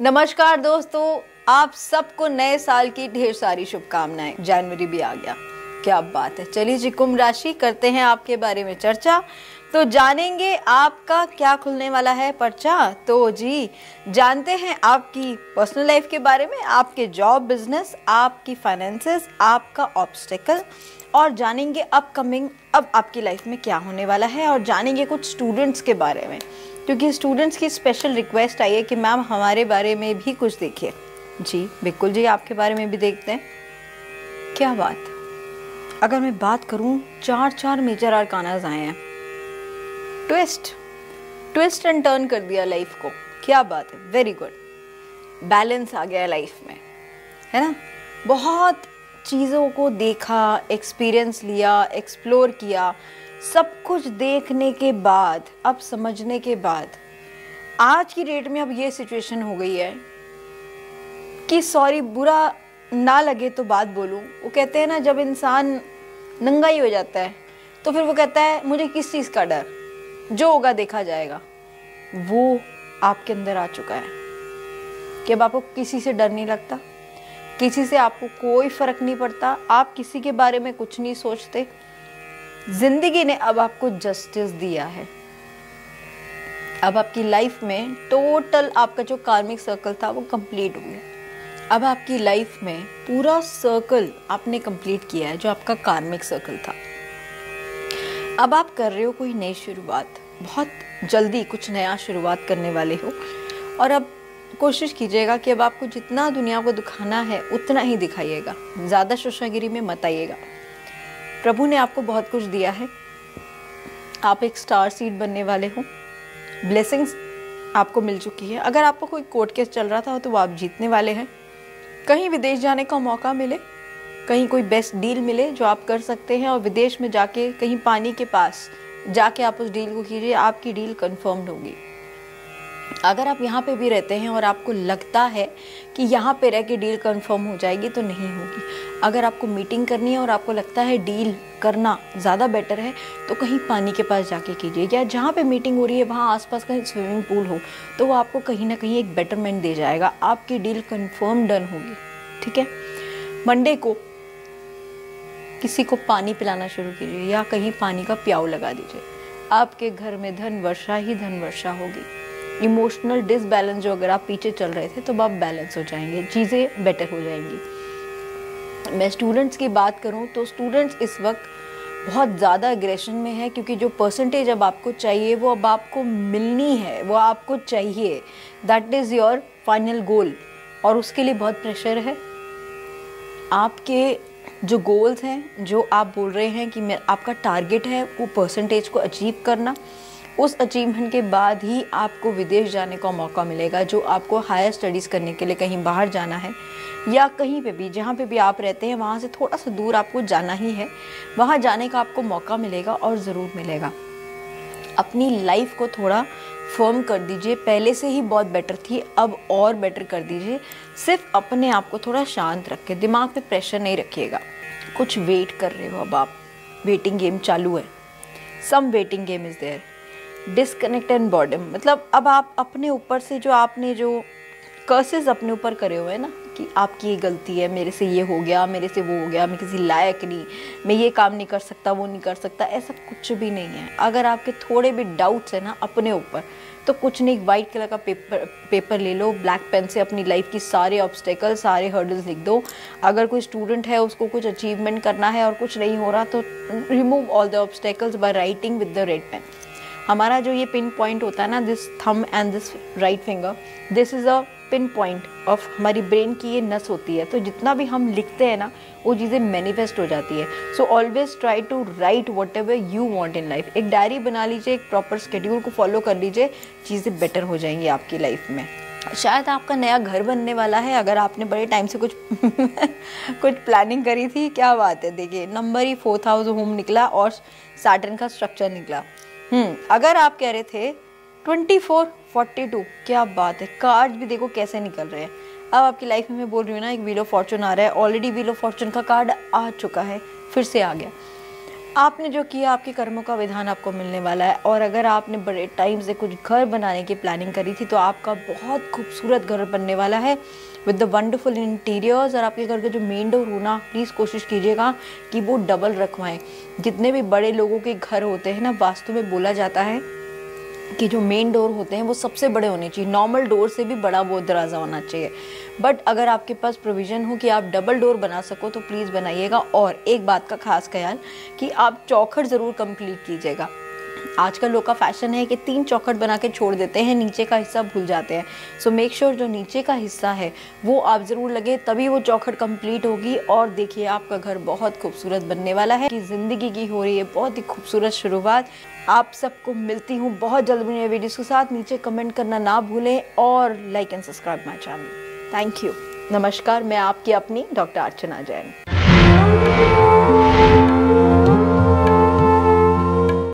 नमस्कार दोस्तों, आप सबको नए साल की ढेर सारी शुभकामनाएँ। जनवरी भी आ गया। क्या बात है। चलिए जी, कुंभ राशि करते हैं आपके बारे में चर्चा। तो जानेंगे आपका क्या खुलने वाला है पर्चा। तो जी, जानते हैं आपकी पर्सनल लाइफ के बारे में, आपके जॉब बिज़नेस आपकी फाइनेंसेस आपका ऑब्स्टेकल और जानेंगे अपकमिंग अब आपकी लाइफ में क्या होने वाला है और जानेंगे कुछ स्टूडेंट्स के बारे में। क्योंकि स्टूडेंट्स की स्पेशल रिक्वेस्ट आई है कि मैम हमारे बारे में भी कुछ देखिए। जी, बिल्कुल जी, आपके बारे में भी देखते हैं। क्या बात। अगर मैं बात करूँ चार चार मेजर आरकानाज आए हैं। ट्विस्ट ट्विस्ट एंड टर्न कर दिया लाइफ को। क्या बात है। वेरी गुड बैलेंस आ गया लाइफ में। है ना? बहुत चीज़ों को देखा एक्सपीरियंस लिया एक्सप्लोर किया। सब कुछ देखने के बाद, अब समझने के बाद, आज की डेट में अब ये सिचुएशन हो गई है कि सॉरी बुरा ना लगे तो बात बोलूँ। वो कहते हैं ना, जब इंसान नंगा ही हो जाता है तो फिर वो कहता है, मुझे किस चीज़ का डर? जो होगा देखा जाएगा। वो आपके अंदर आ चुका है कि अब आपको किसी से डर नहीं लगता, किसी से आपको कोई फ़र्क नहीं पड़ता, आप किसी के बारे में कुछ नहीं सोचते ज़िंदगी ने अब आपको जस्टिस दिया है। अब आपकी लाइफ में टोटल आपका जो कार्मिक सर्कल था वो कंप्लीट हो गया। अब आपकी लाइफ में पूरा सर्कल आपने कंप्लीट किया है, जो आपका कार्मिक सर्कल था। अब आप कर रहे हो कोई नई शुरुआत। बहुत जल्दी कुछ नया शुरुआत करने वाले हो। और अब कोशिश कीजिएगा कि अब आपको जितना दुनिया को दिखाना है, उतना ही दिखाइएगा। ज़्यादा शोशागिरी में मत आइएगा। प्रभु ने आपको बहुत कुछ दिया है। आप एक स्टार सीड बनने वाले हो। ब्लेसिंग्स आपको मिल चुकी है। अगर आपको कोई कोर्ट केस चल रहा था तो वो आप जीतने वाले हैं। कहीं विदेश जाने का मौका मिले, कहीं कोई बेस्ट डील मिले जो आप कर सकते हैं और विदेश में जाके कहीं पानी के पास जाके आप उस डील को कीजिए, आपकी डील कंफर्म्ड होगी। अगर आप यहाँ पे भी रहते हैं और आपको लगता है कि यहाँ पे रह के डील कंफर्म हो जाएगी तो नहीं होगी। अगर आपको मीटिंग करनी है और आपको लगता है डील करना ज़्यादा बेटर है तो कहीं पानी के पास जाके कीजिए। या जहाँ पे मीटिंग हो रही है, वहाँ आसपास कहीं स्विमिंग पूल हो तो वो आपको कहीं ना कहीं एक बेटरमेंट दे जाएगा। आपकी डील कन्फर्म डन होगी, ठीक है? मंडे को किसी को पानी पिलाना शुरू कीजिए या कहीं पानी का प्याव लगा दीजिए। आपके घर में धन वर्षा ही धन वर्षा होगी। इमोशनल डिसबैलेंस जो अगर आप पीछे चल रहे थे तो आप बैलेंस हो जाएँगे, चीज़ें बेटर हो जाएँगी। मैं स्टूडेंट्स की बात करूँ तो स्टूडेंट्स इस वक्त बहुत ज़्यादा एग्रेशन में है, क्योंकि जो परसेंटेज अब आपको चाहिए, वो अब आपको मिलनी है, वो आपको चाहिए। That is your final goal और उसके लिए बहुत प्रेशर है। आपके जो गोल्स हैं, जो आप बोल रहे हैं कि मैं, आपका टारगेट है, वो परसेंटेज को अचीव करना। उस अचीवमेंट के बाद ही आपको विदेश जाने का मौका मिलेगा, जो आपको हायर स्टडीज़ करने के लिए कहीं बाहर जाना है, या कहीं पे भी, जहाँ पे भी आप रहते हैं, वहाँ से थोड़ा सा दूर आपको जाना ही है। वहाँ जाने का आपको मौका मिलेगा और ज़रूर मिलेगा। अपनी लाइफ को थोड़ा फर्म कर दीजिए। पहले से ही बहुत बेटर थी, अब और बेटर कर दीजिए। सिर्फ़ अपने आप को थोड़ा शांत रखें दिमाग पे प्रेशर नहीं रखिएगा। कुछ वेट कर रहे हो अब आप। वेटिंग गेम चालू है। Some waiting game is there disconnect and boredom मतलब अब आप अपने ऊपर से जो आपने जो कर्सेज अपने ऊपर करे हुए हैं ना, कि आपकी ये गलती है, मेरे से ये हो गया, मेरे से वो हो गया, मैं किसी लायक नहीं, मैं ये काम नहीं कर सकता, वो नहीं कर सकता, ऐसा कुछ भी नहीं है। अगर आपके थोड़े भी डाउट्स है ना अपने ऊपर तो कुछ नहीं वाइट कलर का पेपर पेपर ले लो ब्लैक पेन से अपनी लाइफ की सारे ऑब्स्टेकल सारे हर्डल्स लिख दो। अगर कोई स्टूडेंट है, उसको कुछ अचीवमेंट करना है और कुछ नहीं हो रहा तो remove all the obstacles by writing with the red pen हमारा जो ये पिन पॉइंट होता है ना this thumb and this right finger this is a pin point of हमारी ब्रेन की ये नस होती है। तो जितना भी हम लिखते हैं ना, वो चीज़ें मैनिफेस्ट हो जाती है। So always try to write whatever you want in life एक डायरी बना लीजिए, एक प्रॉपर स्केड्यूल को फॉलो कर लीजिए, चीज़ें बेटर हो जाएँगी आपकी लाइफ में। शायद आपका नया घर बनने वाला है, अगर आपने बड़े टाइम से कुछ कुछ प्लानिंग करी थी, क्या बात है। देखिए, नंबर ही फोर्थ हाउस होम निकला और सैटर्न का स्ट्रक्चर निकला। हम्म अगर आप कह रहे थे ट्वेंटी फोर, फोर्टी टू, क्या बात है? कार्ड भी देखो कैसे निकल रहे हैं। अब आपकी लाइफ में मैं बोल रही हूँ ना, एक व्हील ऑफ़ फॉर्चून आ रहा है। ऑलरेडी व्हील ऑफ़ फॉर्चून का कार्ड आ चुका है, फिर से आ गया। आपने जो किया, आपके कर्मों का विधान आपको मिलने वाला है। और अगर आपने बड़े टाइम से कुछ घर बनाने की प्लानिंग करी थी तो आपका बहुत खूबसूरत घर बनने वाला है। विद द वंडरफुल इंटीरियर्स और आपके घर का जो मेन डोर होना प्लीज़ कोशिश कीजिएगा कि वो डबल रखवाएँ। जितने भी बड़े लोगों के घर होते हैं ना वास्तु में बोला जाता है कि जो मेन डोर होते हैं, वो सबसे बड़े होने चाहिए। नॉर्मल डोर से भी बड़ा वो दरवाज़ा होना चाहिए। बट अगर आपके पास प्रोविज़न हो कि आप डबल डोर बना सको तो प्लीज़ बनाइएगा। और एक बात का खास ख्याल कि आप चौखट ज़रूर कंप्लीट कीजिएगा। आजकल लोग का फ़ैशन है कि तीन चौखट बना के छोड़ देते हैं, नीचे का हिस्सा भूल जाते हैं। सो मेक श्योर जो नीचे का हिस्सा है, वो आप ज़रूर लगे, तभी वो चौखट कंप्लीट होगी। और देखिए, आपका घर बहुत खूबसूरत बनने वाला है, कि ज़िंदगी की हो रही है, बहुत ही खूबसूरत शुरुआत। आप सबको मिलती हूँ बहुत जल्द मेरे वीडियोस के साथ। नीचे कमेंट करना ना भूलें और like and subscribe my channel thank you नमस्कार, मैं आपकी अपनी डॉक्टर अर्चना जैन।